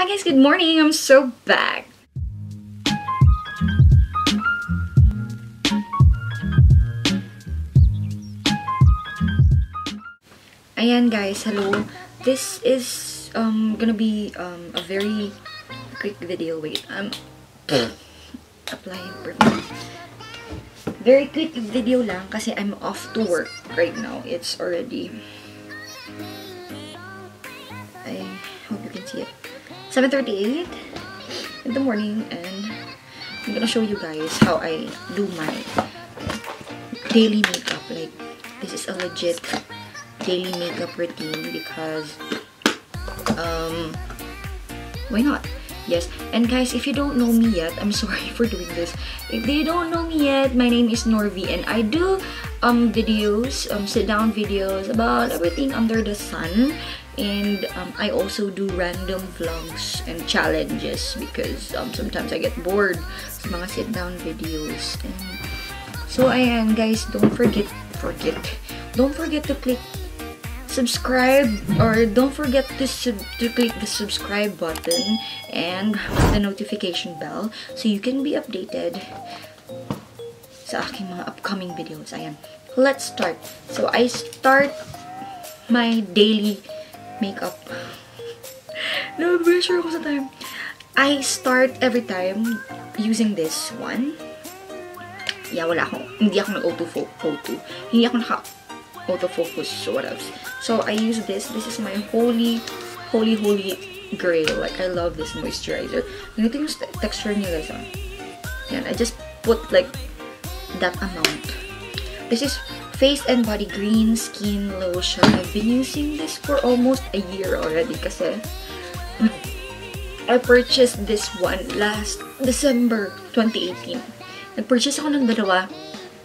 Hi guys, good morning! I'm so back! Ayan guys, hello. This is um gonna be um a very quick video. Wait, I'm applying perfume. Very quick video lang kasi I'm off to work right now. It's already 7.38 in the morning and I'm gonna show you guys how I do my daily makeup. Like, this is a legit daily makeup routine because um why not? Yes. And guys if you don't know me yet i'm sorry for doing this. If you don't know me yet my name is norvi and i do um videos um sit down videos about everything under the sun and um, i also do random vlogs and challenges because um sometimes i get bored sa mga sit down videos and so ayan guys don't forget forget don't forget to click subscribe or don't forget to, to click the subscribe button and the notification bell so you can be updated sa aking mga upcoming videos. Ayan. Let's start. So, I start my daily makeup. Na-pressure ako sa time. I start every time using this one. Yeah, wala akong, hindi ako nag-auto-auto. Hindi ako naka autofocus so what else so i use this this is my holy holy holy grail like i love this moisturizer ganito yung texture niya guys yan i just put like that amount this is face and body green skin lotion i've been using this for almost a year already kasi i purchased this one last december 2018 nag-purchase ako ng dalawa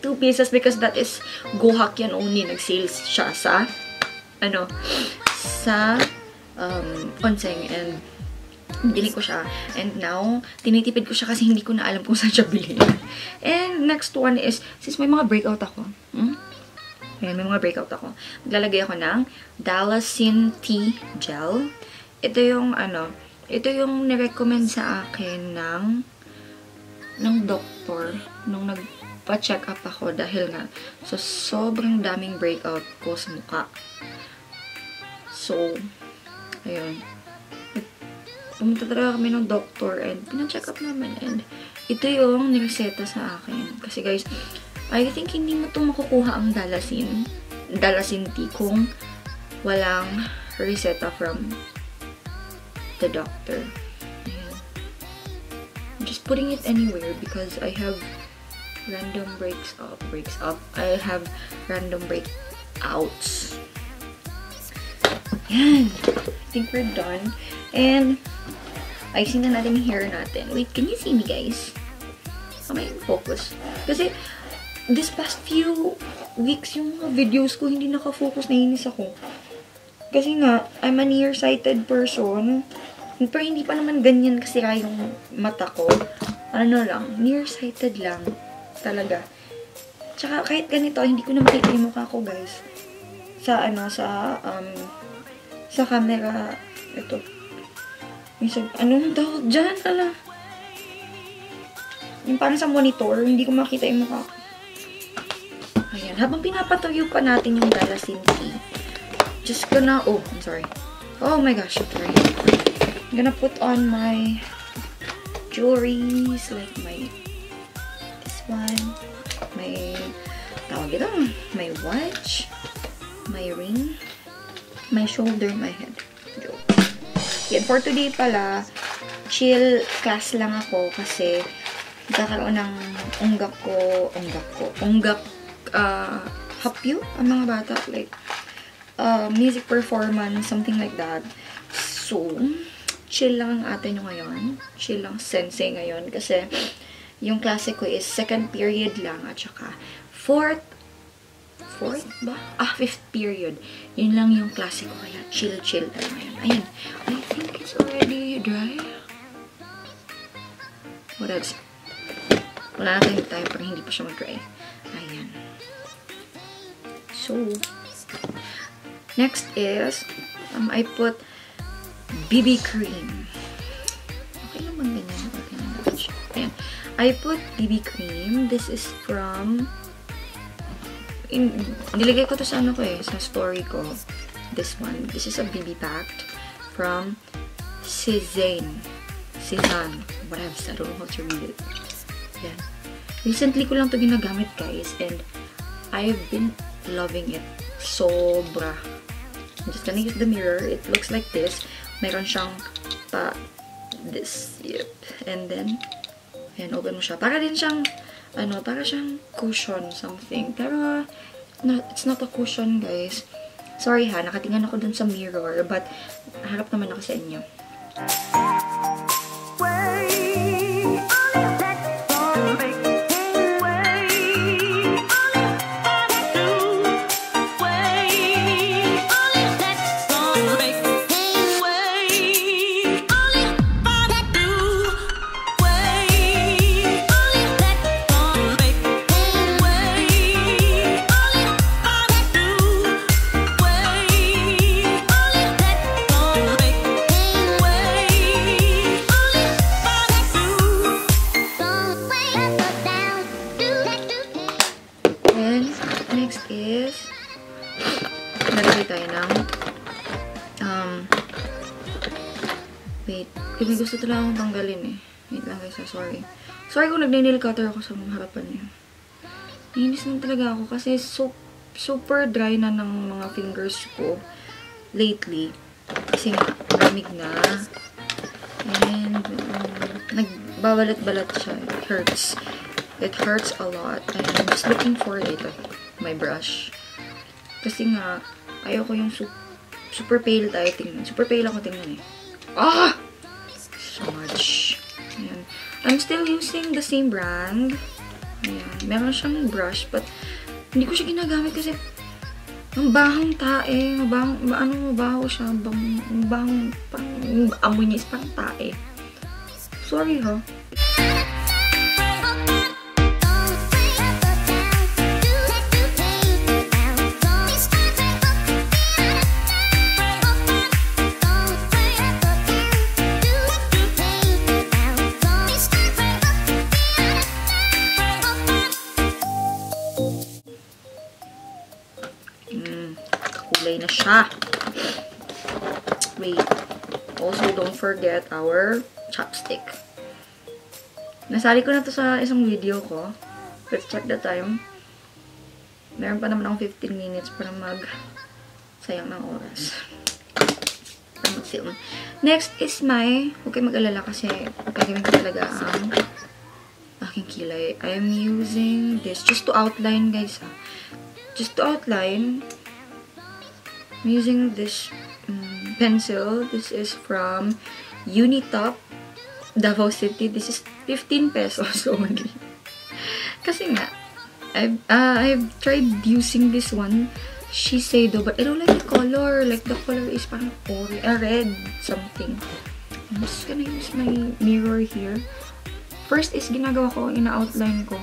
2 pieces because that is Gohak yan only. Nag-sales siya sa, ano, sa um, Onseng and bili ko siya. And now, tinitipid ko siya kasi hindi ko na alam kung saan siya bilhin. And next one is, since may mga breakout ako, hmm? Ayan, may mga breakout ako. Maglalagay ako ng Dalasin Tea Gel. Ito yung, ano, ito yung nirecommend sa akin ng ng doktor nung nag pa-check up ako dahil nga so sobrang daming breakout ko sa mukha. So, ayun. Pumunta talaga kami ng doctor and pina-check up namin and ito yung nireseta sa akin. Kasi guys, I think hindi mo ito makukuha ang dalasin. Dalasin tea kung walang reseta from the doctor. I'm just putting it anywhere because I have random breaks up, breaks up. I have random breakouts. Yan. I think we're done. And, ayusin na natin yung hair natin. Wait, can you see me, guys? Kamay focus. Kasi, this past few weeks, yung mga videos ko, hindi nakafocus, nainis ako. Kasi nga, I'm a nearsighted person. Pero hindi pa naman ganyan kasi yung mata ko. Ano lang, nearsighted lang talaga. Tsaka kahit ganito, hindi ko na makita yung mukha ko, guys. Sa ano, sa um sa camera ito. Sa, anong tawag dyan? Ala. Yung parang sa monitor, hindi ko makita yung mukha ko. Ayan. Habang pinapatuyo pa natin yung Galasin tea, just gonna, oh, I'm sorry. Oh my gosh, sorry. I'm gonna put on my jewelries, like my one. May, tawag ito, may watch, may ring, my shoulder, my head. Joke. Yan, for today pala, chill class lang ako kasi nagkakaroon ng unggak ko, unggak ko, unggak uh, hapyo ang mga bata. Like, uh, music performance, something like that. So, chill lang ang ate nyo ngayon. Chill lang sensei ngayon kasi yung klase ko is second period lang at saka fourth fourth ba? Ah, fifth period. Yun lang yung klase ko. Kaya chill-chill tayo ngayon. Ayan. I think it's already dry. What else? Wala na tayong tayo pero hindi pa siya mag-dry. So, next is, um, I put BB cream. Okay lang bang ganyan? Okay lang naman I put BB cream. This is from, in, nilagay ko to sa ano ko eh, sa story ko. This one. This is a BB packed from Cezanne. Cezanne. Whatever. I don't know how to read it. Ayan. Recently ko lang to ginagamit guys and I've been loving it. Sobra. I'm just gonna use the mirror. It looks like this. Meron siyang pa this. Yep. And then, ayan, open mo siya. Para din siyang, ano, para siyang cushion something. Pero, no, it's not a cushion, guys. Sorry ha, nakatingin ako dun sa mirror, but harap naman ako sa inyo. And kasi gusto talaga akong tanggalin eh. Wait lang guys, ah, sorry. Sorry kung nag-nail cutter ako sa harapan niyo. Nainis lang talaga ako kasi so, super dry na ng mga fingers ko lately. Kasi nga, malamig na. And, um, nagbabalat-balat siya. It hurts. It hurts a lot. And I'm just looking for it. My brush. Kasi nga, ayoko yung su super pale tayo tingnan. Super pale ako tingnan eh. Ah! I'm still using the same brand. Ayan. Meron siyang brush, but hindi ko siya ginagamit kasi ang bahong tae. Mabahong, ma ano, mabaho siya. Bang, mabahong, pang, amoy niya is pang tae. Sorry ha. Mm, Also, don't forget our chopstick. Nasali ko na to sa isang video ko. Let's check the time. Meron pa naman akong 15 minutes para mag sayang ng oras. Para mag-film. Next is my, huwag kayo mag-alala kasi gagawin ko talaga ang aking kilay. I am using this just to outline guys ha. Just to outline, I'm using this pencil. This is from Unitop Davao City. This is 15 pesos only. Kasi nga, I've, uh, I've tried using this one, Shiseido, but I don't like the color. Like, the color is parang orange, uh, red something. I'm just gonna use my mirror here. First is, ginagawa ko, ina-outline ko.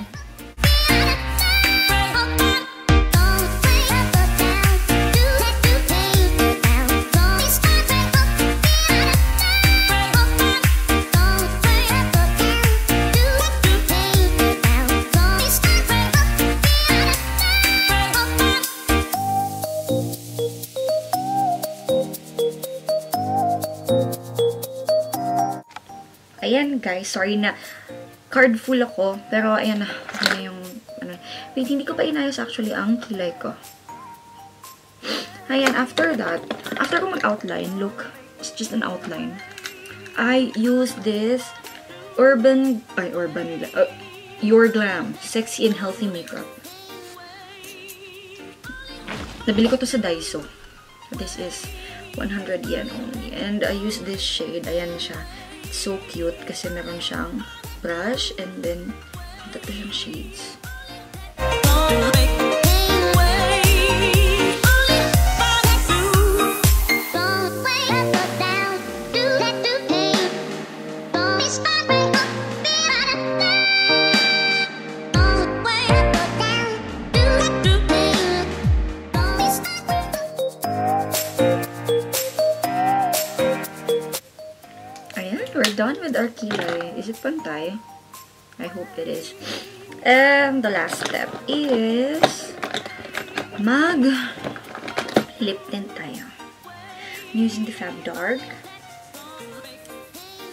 Ayan guys, sorry na card full ako. Pero ayan na, ano yung, ano. Wait, hindi ko pa inayos actually ang kilay ko. Ayan, after that, after ko mag-outline, look, it's just an outline. I use this Urban, ay, Urban uh, Your Glam, Sexy and Healthy Makeup. Nabili ko to sa Daiso. This is 100 yen only. And I use this shade. Ayan siya. It's so cute kasi meron siyang brush and then tatlo siyang shades. With our kilay. Is it pantay? I hope it is. And the last step is mag lip tint tayo. I'm using the Fab Dark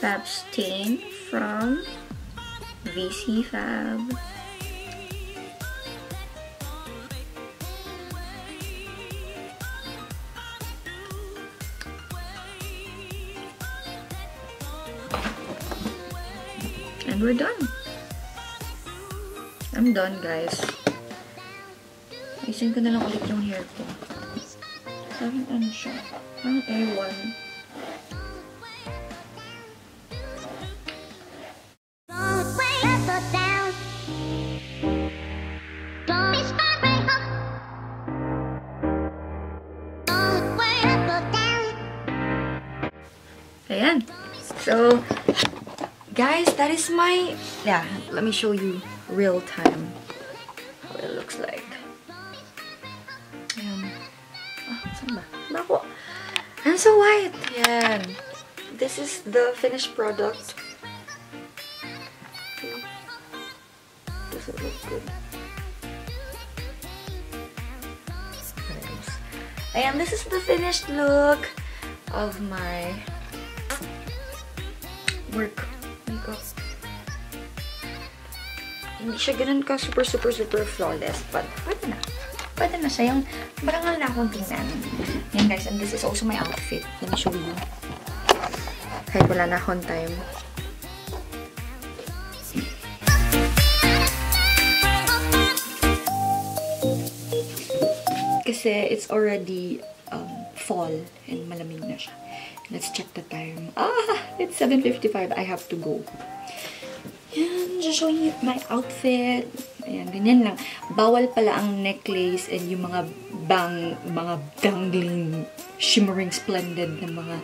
Fab Stain from VC Fab. We're done. I'm done, guys. Isin ko na lang ulit yung hair ko. Parang ano siya. Parang A1. Ayan. So, guys, that is my, yeah, let me show you real time what it looks like. Ayan. Ah, saan ba? I'm so white. Ayan. This is the finished product. Does it look good? Ayan, this is the finished look of my work Hindi siya ganun ka super, super, super flawless. But, pwede na. Pwede na siya. Yung marangal na akong tingnan. Yan guys, and this is also my outfit. Let me show you. Kahit wala na akong time. Kasi it's already um, fall and malamig na siya. Let's check the time. Ah, it's 7.55. I have to go. Showing you my outfit. Ayan, ganyan lang. Bawal pala ang necklace and yung mga bang, mga dangling, shimmering, splendid na mga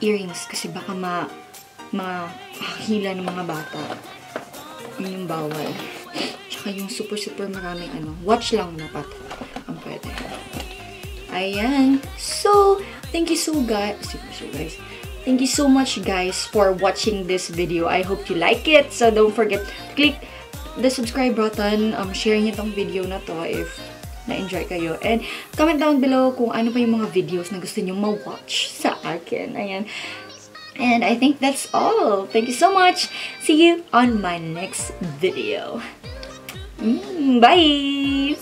earrings. Kasi baka ma, mahila ng mga bata. Yun yung bawal. Tsaka yung super, super maraming ano. Watch lang dapat. Ang pwede. Ayan. So, thank you so guys. So guys. Thank you so much guys for watching this video. I hope you like it. So don't forget to click the subscribe button. Um, share niyo tong video na to if na-enjoy kayo. And comment down below kung ano pa yung mga videos na gusto niyo ma-watch sa akin. Ayan. And I think that's all. Thank you so much. See you on my next video. Mm, bye!